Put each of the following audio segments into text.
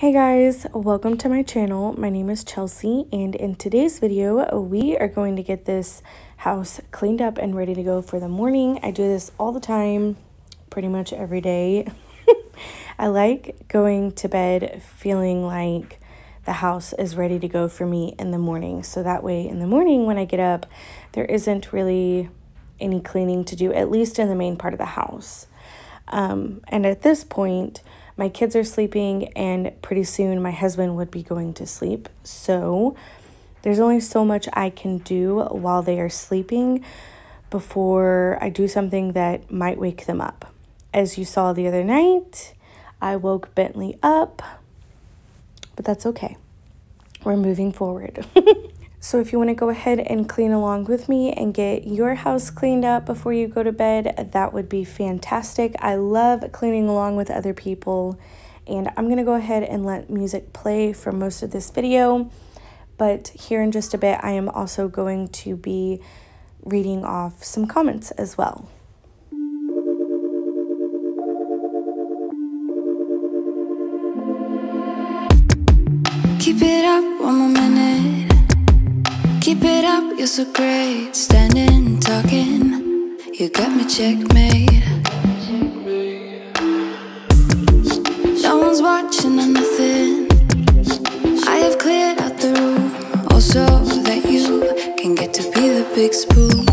Hey guys, welcome to my channel. My name is Chelsea and in today's video we are going to get this house cleaned up and ready to go for the morning. I do this all the time, pretty much every day. I like going to bed feeling like the house is ready to go for me in the morning. So that way in the morning when I get up, there isn't really any cleaning to do, at least in the main part of the house. Um, and at this point, my kids are sleeping, and pretty soon my husband would be going to sleep. So there's only so much I can do while they are sleeping before I do something that might wake them up. As you saw the other night, I woke Bentley up, but that's okay. We're moving forward. So if you want to go ahead and clean along with me and get your house cleaned up before you go to bed, that would be fantastic. I love cleaning along with other people. And I'm going to go ahead and let music play for most of this video. But here in just a bit, I am also going to be reading off some comments as well. Keep it up you're so great. Standing, talking, you got me checkmate. No one's watching or nothing. I have cleared out the room, also that you can get to be the big spoon.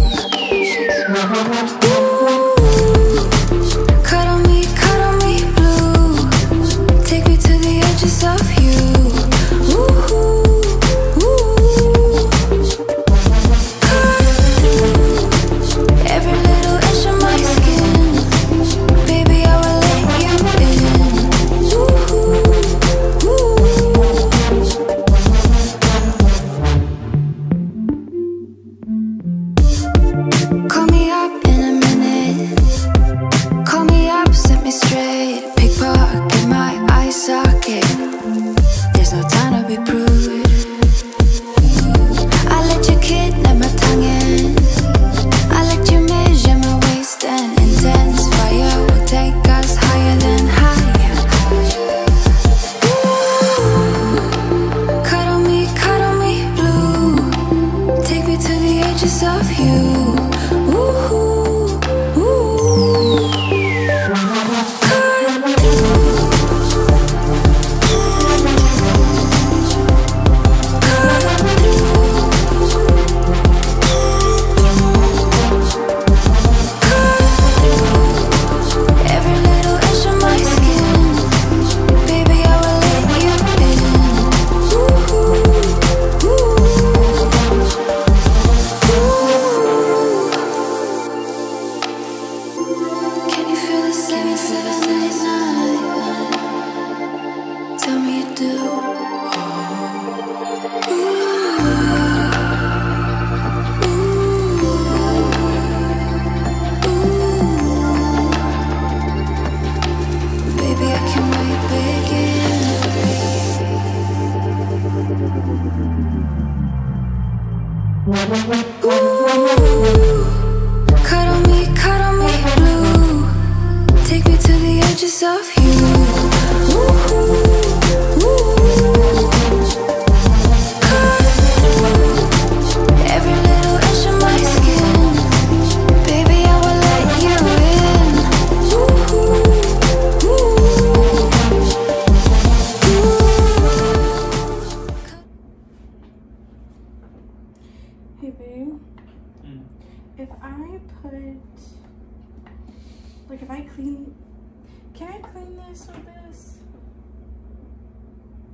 Can? I clean this with this?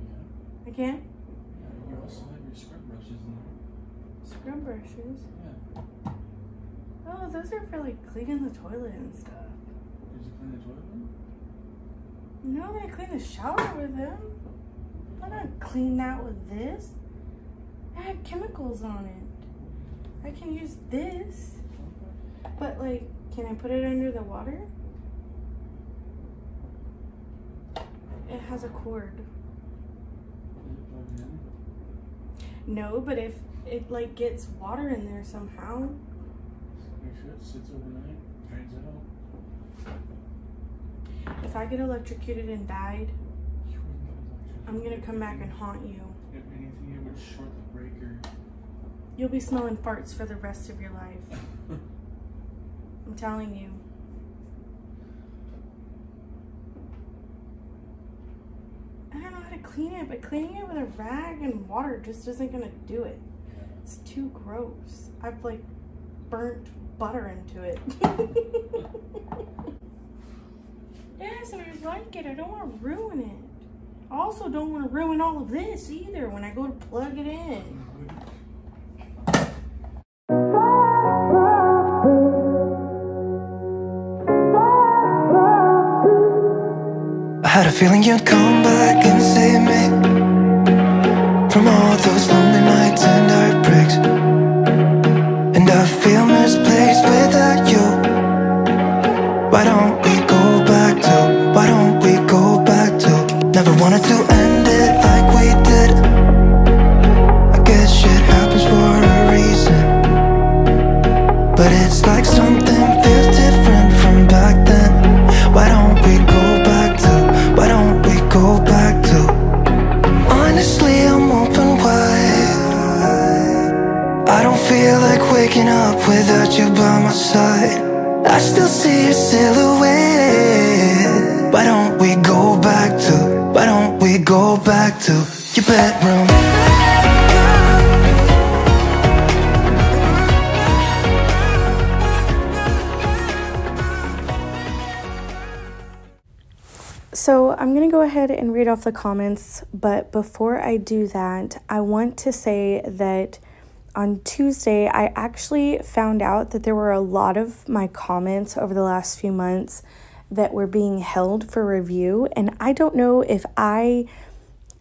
Yeah, I can? Yeah, you also have your scrub brushes in there. Scrub brushes? Yeah. Oh, those are for like cleaning the toilet and stuff. Did you clean the toilet with them? No, I clean the shower with them. I'm not clean that with this. I had chemicals on it. I can use this. But like, can I put it under the water? It has a cord. No, but if it like gets water in there somehow. Make sure it sits overnight, drains out. If I get electrocuted and died. I'm gonna come back and haunt you. If anything, it would short the breaker. You'll be smelling farts for the rest of your life. I'm telling you. I don't know how to clean it, but cleaning it with a rag and water just isn't gonna do it. It's too gross. I've like burnt butter into it. yes, I like it. I don't want to ruin it. I also don't want to ruin all of this either when I go to plug it in. I had a feeling you'd come it's like So I'm going to go ahead and read off the comments, but before I do that, I want to say that on Tuesday, I actually found out that there were a lot of my comments over the last few months that were being held for review, and I don't know if I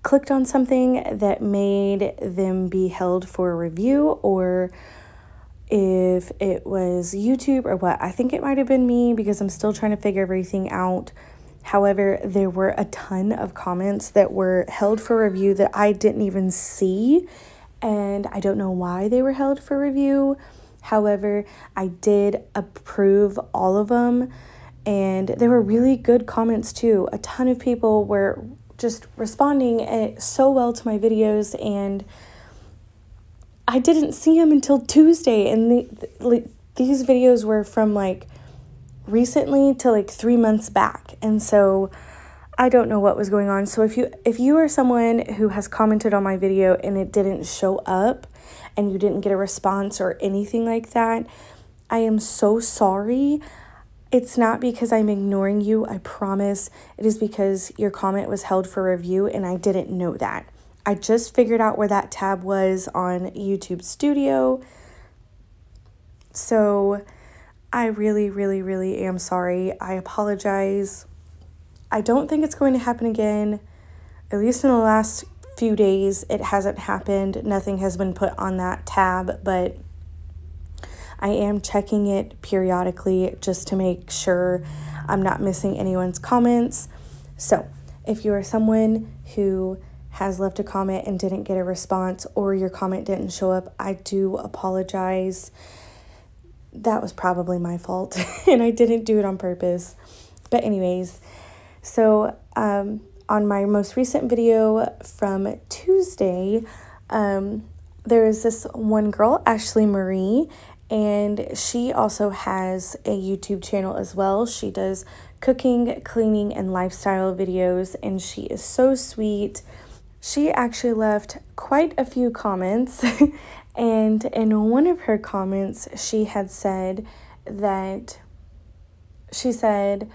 clicked on something that made them be held for review or if it was YouTube or what. I think it might have been me because I'm still trying to figure everything out. However, there were a ton of comments that were held for review that I didn't even see, and I don't know why they were held for review. However, I did approve all of them, and there were really good comments too. A ton of people were just responding eh, so well to my videos, and I didn't see them until Tuesday, and the, the, these videos were from like recently to like three months back and so i don't know what was going on. So if you if you are someone who has commented on my video and it didn't show up and you didn't get a response or anything like that i am so sorry. It's not because i'm ignoring you i promise. It is because your comment was held for review and i didn't know that. I just figured out where that tab was on youtube studio. So I really, really, really am sorry. I apologize. I don't think it's going to happen again. At least in the last few days, it hasn't happened. Nothing has been put on that tab, but I am checking it periodically just to make sure I'm not missing anyone's comments. So, if you are someone who has left a comment and didn't get a response, or your comment didn't show up, I do apologize that was probably my fault and I didn't do it on purpose. But, anyways, so um, on my most recent video from Tuesday, um, there is this one girl, Ashley Marie, and she also has a YouTube channel as well. She does cooking, cleaning, and lifestyle videos, and she is so sweet. She actually left quite a few comments And in one of her comments, she had said that she said,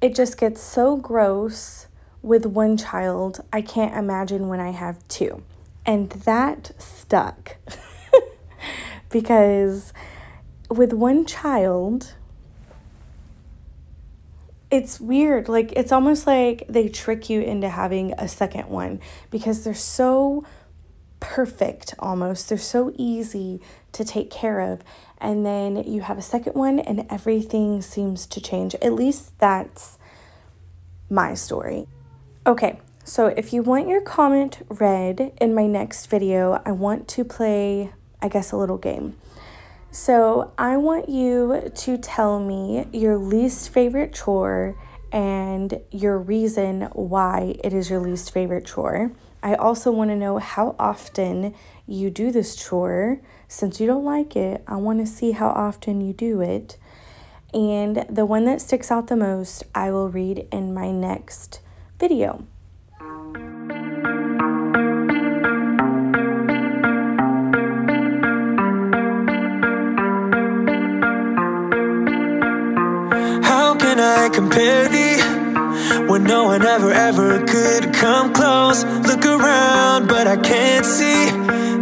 It just gets so gross with one child. I can't imagine when I have two. And that stuck because with one child, it's weird. Like, it's almost like they trick you into having a second one because they're so perfect almost. They're so easy to take care of. And then you have a second one, and everything seems to change. At least that's my story. Okay, so if you want your comment read in my next video, I want to play, I guess, a little game. So I want you to tell me your least favorite chore and your reason why it is your least favorite chore. I also want to know how often you do this chore. Since you don't like it, I want to see how often you do it. And the one that sticks out the most, I will read in my next video. How can I compare the when no one ever, ever could come close. Look around, but I can't see.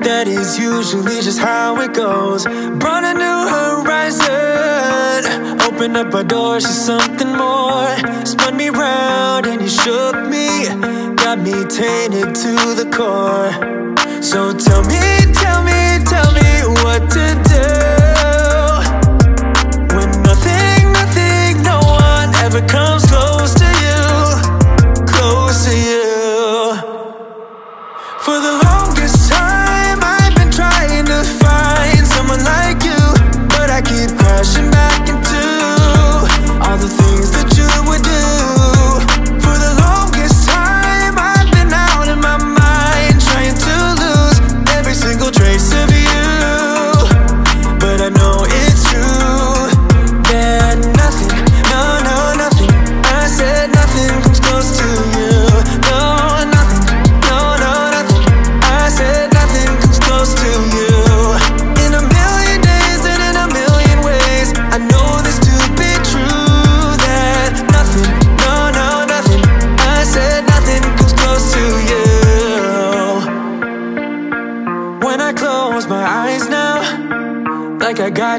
That is usually just how it goes. Brought a new horizon. Opened up a door to something more. Spun me round and you shook me. Got me tainted to the core. So tell me, tell me, tell me what to do. When nothing, nothing, no one ever comes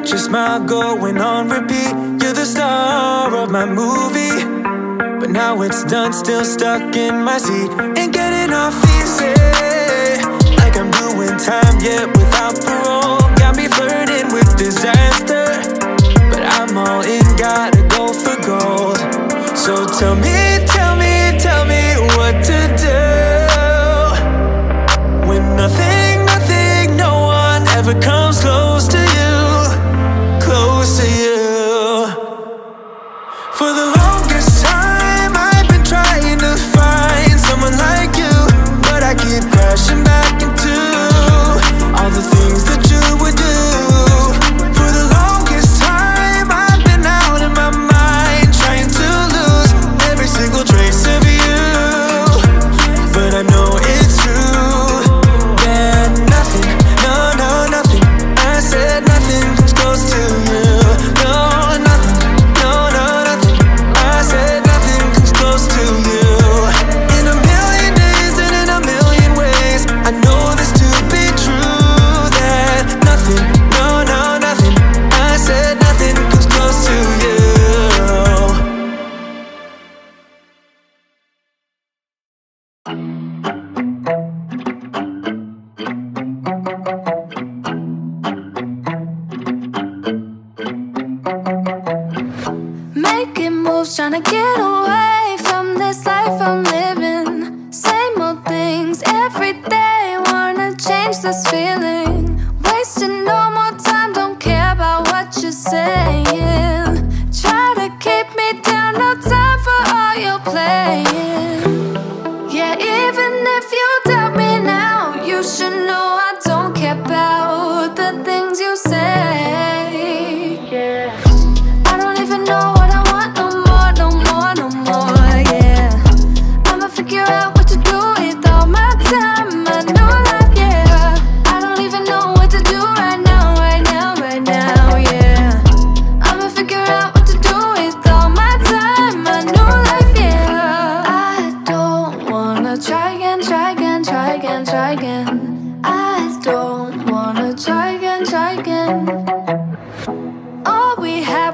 Got your smile going on repeat. You're the star of my movie. But now it's done, still stuck in my seat. Ain't getting off easy. Like I'm doing time, yet without parole. Got me flirting with disaster. But I'm all in, gotta go for gold. So tell me.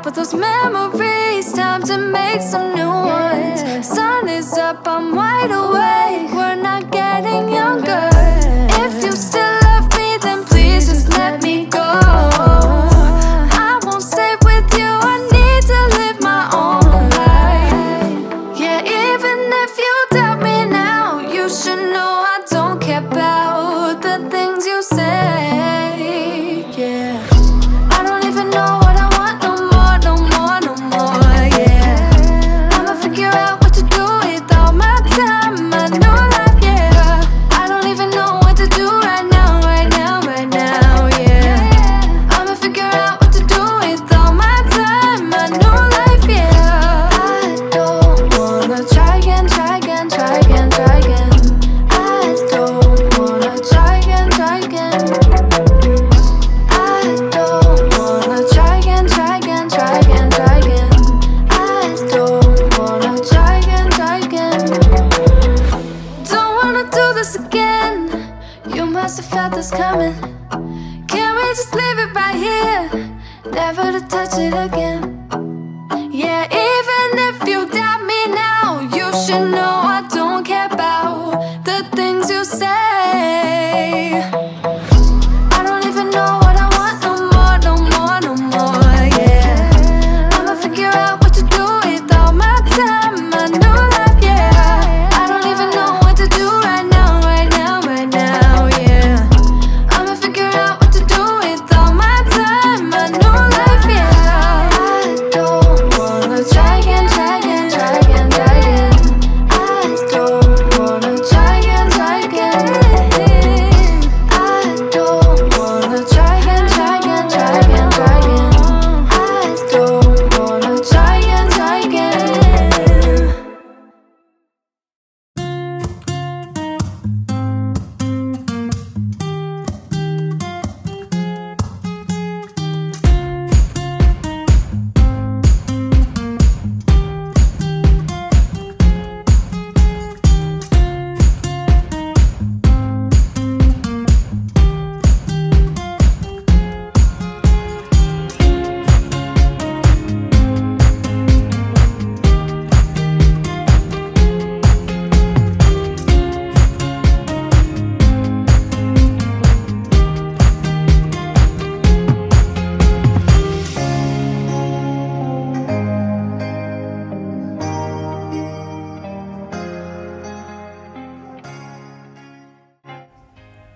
back with those memories. Time to make some new ones. Sun is up, I'm wide awake. We're not getting younger. Must have felt this coming. Can we just leave it right here? Never to touch it again. Yeah, even if you doubt me now, you should know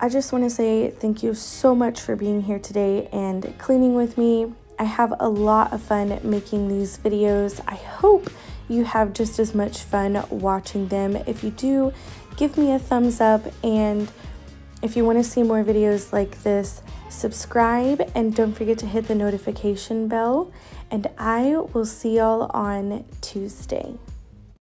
I just want to say thank you so much for being here today and cleaning with me. I have a lot of fun making these videos. I hope you have just as much fun watching them. If you do, give me a thumbs up and if you want to see more videos like this, subscribe and don't forget to hit the notification bell. And I will see y'all on Tuesday.